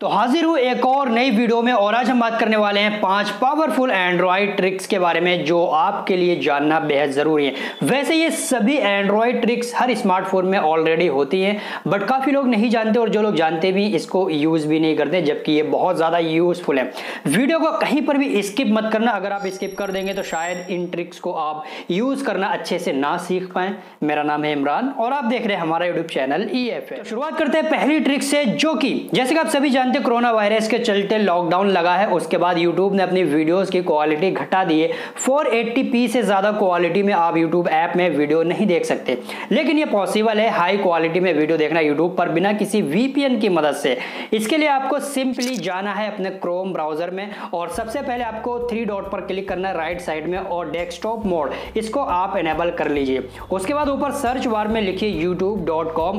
तो हाजिर हूँ एक और नई वीडियो में और आज हम बात करने वाले हैं पाँच पावरफुल एंड्रॉयड ट्रिक्स के बारे में, जो आपके लिए जानना बेहद ज़रूरी है। वैसे ये सभी एंड्रॉयड ट्रिक्स हर स्मार्टफ़ोन में ऑलरेडी होती हैं बट काफ़ी लोग नहीं जानते और जो लोग जानते भी इसको यूज़ भी नहीं करते, जबकि ये बहुत ज़्यादा यूज़फुल है। वीडियो को कहीं पर भी स्किप मत करना, अगर आप स्किप कर देंगे तो शायद इन ट्रिक्स को आप यूज़ करना अच्छे से ना सीख पाए। मेरा नाम है इमरान और आप देख रहे हैं हमारा यूट्यूब चैनल ई एफ़ शुरुआत करते हैं पहली ट्रिक से, जो कि, जैसे कि आप सभी जानते कोरोना वायरस के चलते लॉकडाउन लगा है। उसके बाद यूट्यूब ने अपनी वीडियोस की क्वालिटी घटा दी है। 480p से ज़्यादा क्वालिटी में आप यूट्यूब ऐप में वीडियो नहीं देख सकते। लेकिन ये पॉसिबल है हाई क्वालिटी में वीडियो देखना यूट्यूब पर बिना किसी वीपीएन की मदद से। इसके लिए आपको सिंपली जाना है अपने क्रोम ब्राउज़र में और सबसे पहले आपको थ्री डॉट पर क्लिक करना है राइट साइड में और डेस्कटॉप मोड इसको आप एनेबल कर लीजिए। उसके बाद ऊपर सर्च बार में लिखिए यूट्यूब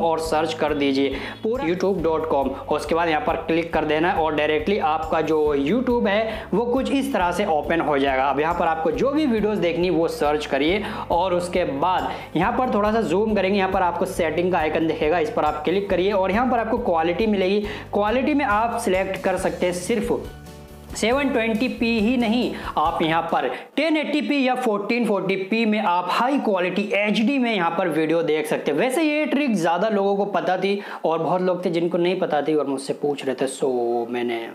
और सर्च कर दीजिए। पूरा यूट्यूब उसके बाद यहाँ पर क्लिक कर देना है और डायरेक्टली आपका जो यूट्यूब है, वो कुछ इस तरह से ओपन हो जाएगा। अब यहाँ पर आपको जो भी वीडियोस देखनी, वो सर्च करिए और उसके बाद यहाँ पर थोड़ा सा जूम करेंगे। यहाँ पर आपको सेटिंग का आइकन दिखेगा, इस पर आप क्लिक करिए और यहाँ पर आपको क्वालिटी मिलेगी। क्वालिटी में आप सिलेक्ट कर सकते हैं सिर्फ़ 720p ही नहीं, आप यहाँ पर 1080p या 1440p में आप हाई क्वालिटी एचडी में यहाँ पर वीडियो देख सकते हैं। वैसे ये ट्रिक ज़्यादा लोगों को पता थी और बहुत लोग थे जिनको नहीं पता थी और मुझसे पूछ रहे थे सो मैंने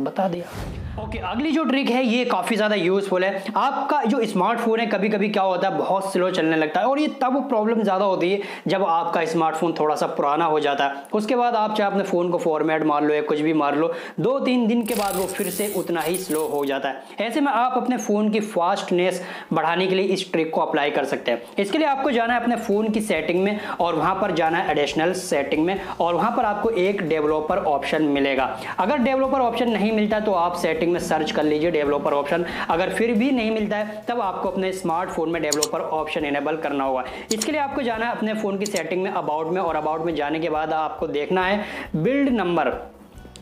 बता दिया। ओके okay, अगली जो ट्रिक है ये काफ़ी ज़्यादा यूज़फुल है। आपका जो स्मार्टफ़ोन है कभी कभी क्या होता है बहुत स्लो चलने लगता है और ये तब प्रॉब्लम ज़्यादा होती है जब आपका स्मार्टफ़ोन थोड़ा सा पुराना हो जाता है। उसके बाद आप चाहे अपने फ़ोन को फॉर्मेट मार लो या कुछ भी मार लो दो तीन दिन के बाद वो फिर से उतना ही स्लो हो जाता है। ऐसे में आप अपने फ़ोन की फास्टनेस बढ़ाने के लिए इस ट्रिक को अप्लाई कर सकते हैं। इसके लिए आपको जाना है अपने फ़ोन की सेटिंग में और वहाँ पर जाना है एडिशनल सेटिंग में और वहाँ पर आपको एक डेवलपर ऑप्शन मिलेगा। अगर डेवलपर ऑप्शन नहीं मिलता तो आप सेटिंग में सर्च कर लीजिए डेवलपर ऑप्शन अगर फिर भी नहीं मिलता है, तब आपको अपने स्मार्टफ़ोन में डेवलपर ऑप्शन इनेबल करना होगा। इसके लिए आपको जाना है अपने फ़ोन की सेटिंग में अबाउट में और अबाउट में जाने के बाद आपको देखना है। बिल्ड नंबर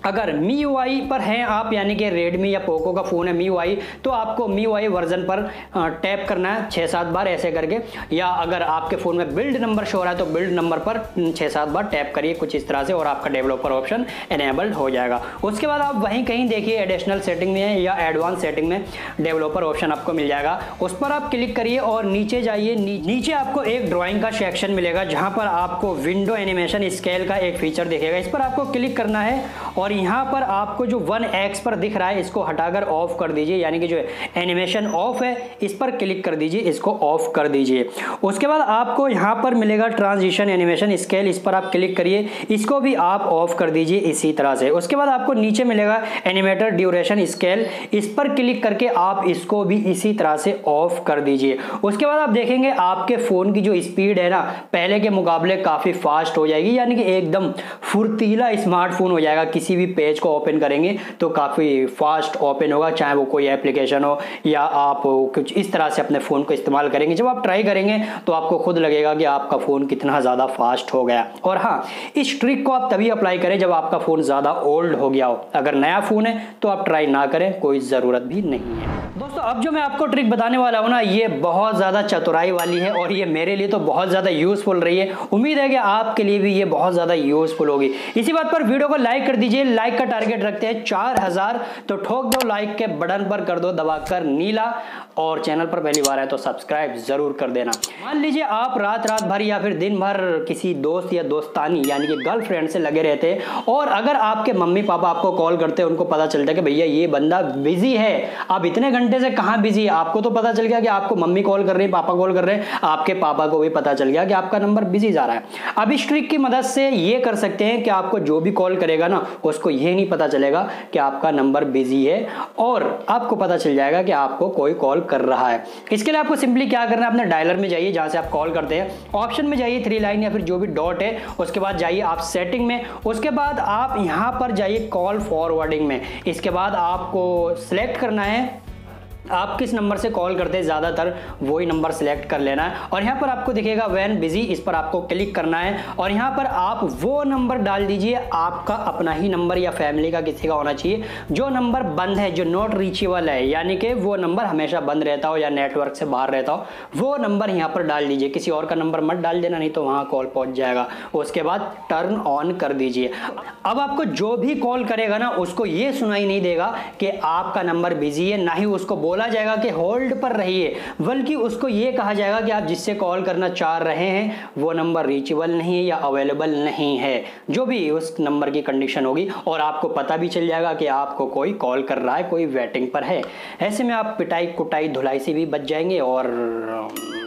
अगर मी यू पर हैं आप, यानी कि रेडमी या पोको का फ़ोन है मी यू तो आपको मी यू वर्जन पर टैप करना है छः सात बार ऐसे करके। या अगर आपके फ़ोन में बिल्ड नंबर शो रहा है तो बिल्ड नंबर पर छः सात बार टैप करिए कुछ इस तरह से और आपका डेवलपर ऑप्शन एनेबल्ड हो जाएगा। उसके बाद आप वहीं कहीं देखिए एडिशनल सेटिंग में या एडवांस सेटिंग में डेवलपर ऑप्शन आपको मिल जाएगा। उस पर आप क्लिक करिए और नीचे जाइए। नीचे आपको एक ड्राइंग का सेक्शन मिलेगा, जहाँ पर आपको विंडो एनिमेशन स्केल का एक फीचर दिखेगा। इस पर आपको क्लिक करना है और और यहाँ पर आपको जो वन एक्स पर दिख रहा है, इसको हटाकर ऑफ़ कर दीजिए, यानी कि जो एनिमेशन ऑफ़ है, इस पर क्लिक कर दीजिए, इसको ऑफ़ कर दीजिए। उसके बाद आपको यहाँ पर मिलेगा ट्रांजिशन एनिमेशन स्केल इस पर आप क्लिक करिए, इसको भी आप ऑफ़ कर दीजिए इसी तरह से। उसके बाद आपको नीचे मिलेगा एनिमेटर ड्यूरेशन स्केल इस पर क्लिक करके आप इसको भी इसी तरह से ऑफ़ कर दीजिए। उसके बाद आप देखेंगे आपके फ़ोन की जो स्पीड है ना, पहले के मुकाबले काफ़ी फास्ट हो जाएगी, यानी कि एकदम फुर्तीला स्मार्टफ़ोन हो जाएगा, किसी भी पेज को ओपन करेंगे तो काफ़ी फास्ट ओपन होगा, चाहे वो कोई एप्लीकेशन हो या आप कुछ इस तरह से अपने फ़ोन को इस्तेमाल करेंगे। जब आप ट्राई करेंगे तो आपको खुद लगेगा कि आपका फ़ोन कितना ज़्यादा फास्ट हो गया। और हाँ इस ट्रिक को आप तभी अप्लाई करें जब आपका फ़ोन ज़्यादा ओल्ड हो गया हो। अगर नया फ़ोन है तो आप ट्राई ना करें, कोई ज़रूरत भी नहीं है। दोस्तों, अब जो मैं आपको ट्रिक बताने वाला हूँ ना, ये बहुत ज़्यादा चतुराई वाली है और ये मेरे लिए तो बहुत ज़्यादा यूज़फुल रही है। उम्मीद है कि आपके लिए भी ये बहुत ज़्यादा यूज़फुल होगी। इसी बात पर वीडियो को लाइक कर दीजिए लाइक का टारगेट रखते हैं, चार हज़ार तो ठोक दो लाइक के बटन पर कर दो, दबाकर नीला। और चैनल पर पहली बार है तो सब्सक्राइब ज़रूर कर देना। मान लीजिए आप रात रात भर या फिर दिन भर किसी दोस्त या दोस्तानी, यानी कि गर्लफ्रेंड से लगे रहते और अगर आपके मम्मी पापा आपको कॉल करते हैं, उनको पता चलता है कि भैया ये बंदा बिज़ी है। आप इतने घंटे से कहाँ बिज़ी है? आपको तो पता चल गया कि आपको मम्मी कॉल कर रही है, पापा कॉल कर रहे हैं, आपके पापा को भी पता चल गया कि आपका नंबर बिज़ी जा रहा है। अब इस ट्रिक की मदद से ये कर सकते हैं कि आपको जो भी कॉल करेगा ना उसको ये नहीं पता चलेगा कि आपका नंबर बिज़ी है और आपको पता चल जाएगा कि आपको कोई कॉल कर रहा है। इसके लिए आपको सिंपली क्या करना है? अपने डायलर में जाइए जहाँ से आप कॉल करते हैं। ऑप्शन में जाइए थ्री लाइन या फिर जो भी डॉट है, उसके बाद जाइए आप सेटिंग में, उसके बाद आप यहाँ पर जाइए कॉल फॉरवर्डिंग में। इसके बाद आपको सेलेक्ट करना है। आप किस नंबर से कॉल करते हैं, ज़्यादातर वही नंबर सेलेक्ट कर लेना है। और यहाँ पर आपको दिखेगा वैन बिज़ी इस पर आपको क्लिक करना है। और यहाँ पर आप वो नंबर डाल दीजिए, आपका अपना ही नंबर या फैमिली का किसी का होना चाहिए। जो नंबर बंद है, जो नॉट रीचेबल है, यानी कि वो नंबर हमेशा बंद रहता हो या नेटवर्क से बाहर रहता हो, वो नंबर यहाँ पर डाल दीजिए। किसी और का नंबर मत डाल देना, नहीं तो वहाँ कॉल पहुँच जाएगा। उसके बाद टर्न ऑन कर दीजिए। अब आपको जो भी कॉल करेगा ना, उसको ये सुनाई नहीं देगा कि आपका नंबर बिज़ी है, ना ही उसको बोला जाएगा कि होल्ड पर रहिए, बल्कि उसको ये कहा जाएगा कि आप जिससे कॉल करना चाह रहे हैं, वो नंबर रीचेबल नहीं है या अवेलेबल नहीं है। जो भी उस नंबर की कंडीशन होगी, और आपको पता भी चल जाएगा कि आपको कोई कॉल कर रहा है, कोई वेटिंग पर है। ऐसे में आप पिटाई, कुटाई, धुलाई से भी बच जाएँगे और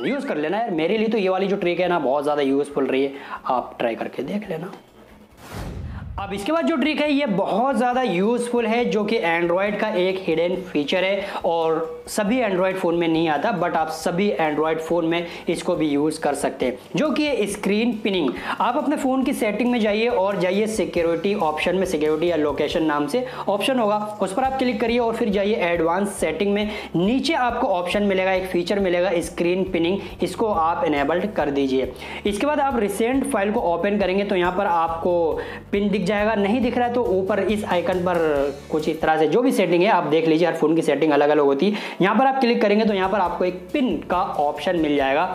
यूज़ कर लेना है मेरे लिए तो ये वाली जो ट्रिक है ना, बहुत ज़्यादा यूज़फुल रही है। आप ट्राई करके देख लेना। अब इसके बाद जो ट्रिक है, ये बहुत ज़्यादा यूज़फुल है, जो कि एंड्रॉयड का एक हिडन फीचर है और सभी एंड्रॉयड फ़ोन में नहीं आता बट आप सभी एंड्रॉयड फ़ोन में इसको भी यूज़ कर सकते हैं, जो कि है स्क्रीन पिनिंग आप अपने फ़ोन की सेटिंग में जाइए और जाइए सिक्योरिटी ऑप्शन में सिक्योरिटी या लोकेशन नाम से ऑप्शन होगा, उस पर आप क्लिक करिए और फिर जाइए एडवांस सेटिंग में, नीचे आपको ऑप्शन मिलेगा, एक फीचर मिलेगा स्क्रीन पिनिंग इसको आप इनेबल्ड कर दीजिए। इसके बाद आप रिसेंट फ़ाइल को ओपन करेंगे तो यहाँ पर आपको पिन दिख जाएगा, नहीं दिख रहा है तो ऊपर इस आइकन पर कुछ इस तरह से जो भी सेटिंग है, आप देख लीजिए, हर फ़ोन की सेटिंग अलग अलग होती। है यहाँ पर आप क्लिक करेंगे तो यहाँ पर आपको एक पिन का ऑप्शन मिल जाएगा।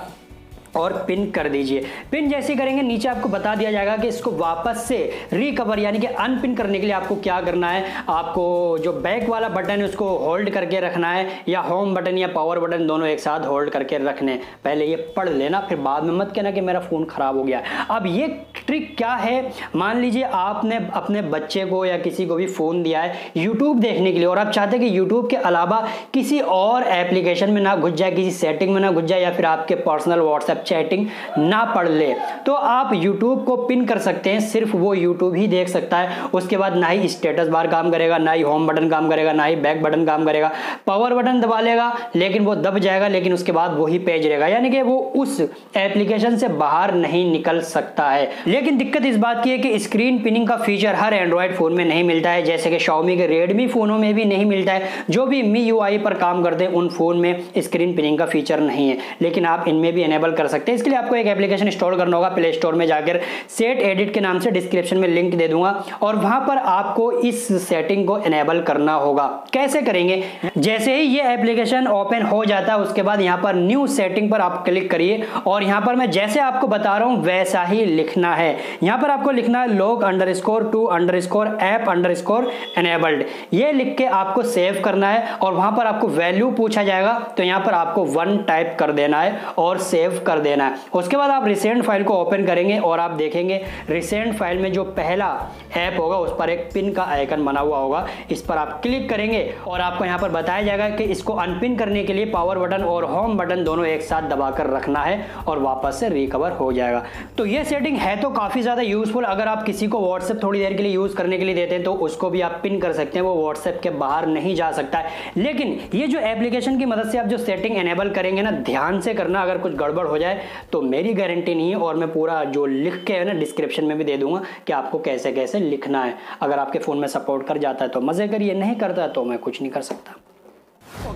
और पिन कर दीजिए। पिन जैसे करेंगे, नीचे आपको बता दिया जाएगा कि इसको वापस से रिकवर यानी कि अनपिन करने के लिए आपको क्या करना है? आपको जो बैक वाला बटन है, उसको होल्ड करके रखना है, या होम बटन या पावर बटन दोनों एक साथ होल्ड करके रखने। पहले ये पढ़ लेना, फिर बाद में मत कहना कि मेरा फ़ोन ख़राब हो गया। अब ये ट्रिक क्या है? मान लीजिए आपने अपने बच्चे को या किसी को भी फ़ोन दिया है यूट्यूब देखने के लिए, और आप चाहते हैं कि यूट्यूब के अलावा किसी और एप्लीकेशन में ना घुस जाए, किसी सेटिंग में ना घुस जाए, या फिर आपके पर्सनल व्हाट्सएप चैटिंग ना पढ़ ले। तो आप यूट्यूब को पिन कर सकते हैं, सिर्फ़ वो यूट्यूब ही देख सकता है। उसके बाद ना ही स्टेटस बार काम करेगा, ना ही होम बटन काम करेगा, ना ही बैक बटन काम करेगा। पावर बटन दबा लेगा, लेकिन वो दब जाएगा, लेकिन उसके बाद वही पेज रहेगा। यानी कि वो उस एप्लीकेशन से बाहर नहीं निकल सकता है। लेकिन दिक्कत इस बात की है कि स्क्रीन पिनिंग का फीचर हर एंड्रॉयड फ़ोन में नहीं मिलता है। जैसे कि शाओमी के रेडमी फोनों में भी नहीं मिलता है। जो भी मी यू पर काम करते हैं, उन फ़ोन में स्क्रीन पिनिंग का फीचर नहीं है। लेकिन आप इनमें भी एनेबल कर सकते हैं। इसके लिए आपको एक एप्लीकेशन इंस्टॉल करना होगा प्ले स्टोर में जाकर। सेट एडिट के नाम से डिस्क्रिप्शन में लिंक दे दूँगा और वहाँ पर आपको इस सेटिंग को एनेबल करना होगा। कैसे करेंगे? जैसे ही ये एप्लीकेशन ओपन हो जाता है, उसके बाद यहाँ पर न्यू सेटिंग पर आप क्लिक करिए और यहाँ पर मैं जैसे आपको बता रहा हूँ, वैसा ही लिखना है। यहाँ पर आपको लिखना है log underscore to underscore app underscore enabled ये लिख के आपको सेव करना है और वहाँ पर आपको वैल्यू पूछा जाएगा तो यहाँ पर आपको वन टाइप कर देना है और सेव कर देना है। उसके बाद आप रिसेंट फ़ाइल को ओपन करेंगे और आप देखेंगे रिसेंट फ़ाइल में जो पहला ऐप होगा, उस पर एक पिन का आइकन बना हुआ होगा। इस पर आप क्लिक करेंगे और आपको यहाँ पर बताया जाएगा कि इसको अनपिन करने के लिए पावर बटन और होम बटन दोनों एक साथ दबाकर रखना है और वापस से रिकवर हो जाएगा। तो ये सेटिंग है तो काफ़ी ज़्यादा यूजफुल अगर आप किसी को व्हाट्सएप थोड़ी देर के लिए यूज़ करने के लिए देते हैं तो उसको भी आप पिन कर सकते हैं। वो व्हाट्सएप के बाहर नहीं जा सकता है। लेकिन ये जो एप्लीकेशन की मदद से आप जो सेटिंग एनेबल करेंगे ना, ध्यान से करना, अगर कुछ गड़बड़ हो जाए तो मेरी गारंटी नहीं है और मैं पूरा जो लिख के है ना डिस्क्रिप्शन में भी दे दूँगा कि आपको कैसे कैसे लिखना है। अगर आपके फ़ोन में सपोर्ट कर जाता है तो मज़े करिए, नहीं करता तो मैं कुछ नहीं कर सकता।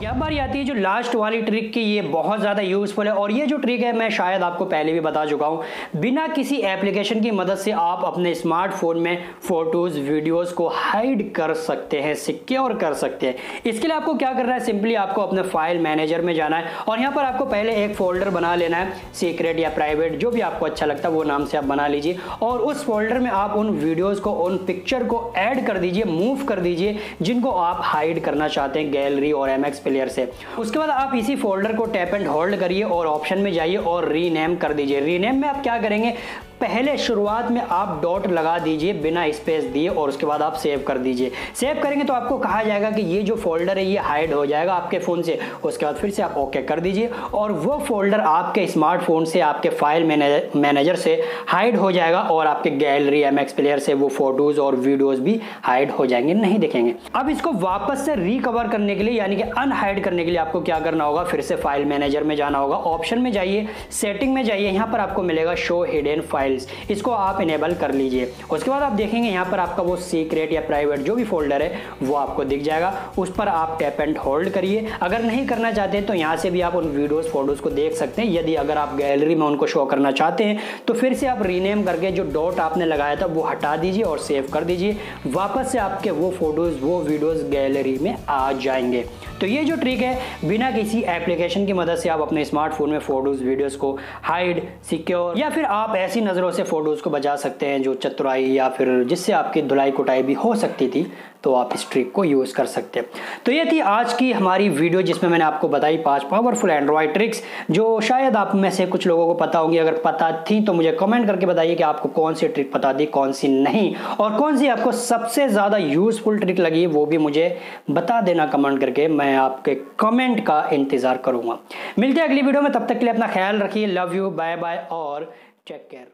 अब बारी आती है जो लास्ट वाली ट्रिक की ये बहुत ज़्यादा यूज़फुल है? और ये जो ट्रिक है, मैं शायद आपको पहले भी बता चुका हूँ। बिना किसी एप्लीकेशन की मदद से आप अपने स्मार्टफ़ोन में फ़ोटोज़ वीडियोज़ को हाइड कर सकते हैं सिक्योर कर सकते हैं। इसके लिए आपको क्या करना है? सिंपली आपको अपने फ़ाइल मैनेजर में जाना है। और यहाँ पर आपको पहले एक फोल्डर बना लेना है सीक्रेट या प्राइवेट जो भी आपको अच्छा लगता है, वो नाम से आप बना लीजिए। और उस फोल्डर में आप उन वीडियोज़ को, उन पिक्चर को ऐड कर दीजिए मूव कर दीजिए, जिनको आप हाइड करना चाहते हैं गैलरी और एम प्लेयर से। उसके बाद आप इसी फोल्डर को टैप एंड होल्ड करिए और ऑप्शन में जाइए और रीनेम कर दीजिए। रीनेम में आप क्या करेंगे? पहले शुरुआत में आप डॉट लगा दीजिए, बिना स्पेस दिए, और उसके बाद आप सेव कर दीजिए। सेव करेंगे तो आपको कहा जाएगा कि ये जो फोल्डर है, ये हाइड हो जाएगा आपके फ़ोन से। उसके बाद फिर से आप ओके कर दीजिए, और वो फोल्डर आपके स्मार्टफ़ोन से, आपके फ़ाइल मैनेजर मैनेजर से हाइड हो जाएगा, और आपके गैलरी एम प्लेयर से वो फ़ोटोज़ और वीडियोज़ भी हाइड हो जाएँगे, नहीं दिखेंगे। अब इसको वापस से रिकवर करने के लिए, यानी कि अनहाइड करने के लिए आपको क्या करना होगा? फिर से फ़ाइल मैनेजर में जाना होगा। ऑप्शन में जाइए सेटिंग में जाइए, यहाँ पर आपको मिलेगा शो हिडन फ़ाइल फाइल्स इसको आप इनेबल कर लीजिए। उसके बाद आप देखेंगे यहाँ पर आपका वो सीक्रेट या प्राइवेट जो भी फोल्डर है, वो आपको दिख जाएगा। उस पर आप टैप एंड होल्ड करिए। अगर नहीं करना चाहते तो यहाँ से भी आप उन वीडियोस फ़ोटोज़ को देख सकते हैं। यदि अगर आप गैलरी में उनको शो करना चाहते हैं तो फिर से आप रीनेम करके जो डॉट आपने लगाया था, वो हटा दीजिए और सेव कर दीजिए। वापस से आपके वो फ़ोटोज़ वो वीडियोज़ गैलरी में आ जाएँगे। तो ये जो ट्रिक है, बिना किसी एप्लीकेशन की मदद से आप अपने स्मार्टफ़ोन में फ़ोटोज़ वीडियोस को हाइड सिक्योर या फिर आप ऐसी नज़रों से फ़ोटोज़ को बचा सकते हैं जो चतुराई या फिर जिससे आपकी धुलाई कुटाई भी हो सकती थी। तो आप इस ट्रिक को यूज़ कर सकते हैं। तो ये थी आज की हमारी वीडियो जिसमें मैंने आपको बताई पाँच पावरफुल एंड्रॉयड ट्रिक्स जो शायद आप में से कुछ लोगों को पता होंगी। अगर पता थी तो मुझे कमेंट करके बताइए कि आपको कौन सी ट्रिक पता दी कौन सी नहीं। और कौन सी आपको सबसे ज़्यादा यूज़फुल ट्रिक लगी, वो भी मुझे बता देना कमेंट करके, मैं आपके कमेंट का इंतज़ार करूँगा। मिलते हैं अगली वीडियो में, तब तक के लिए अपना ख्याल रखिए। लव यू बाय बाय और टेक केयर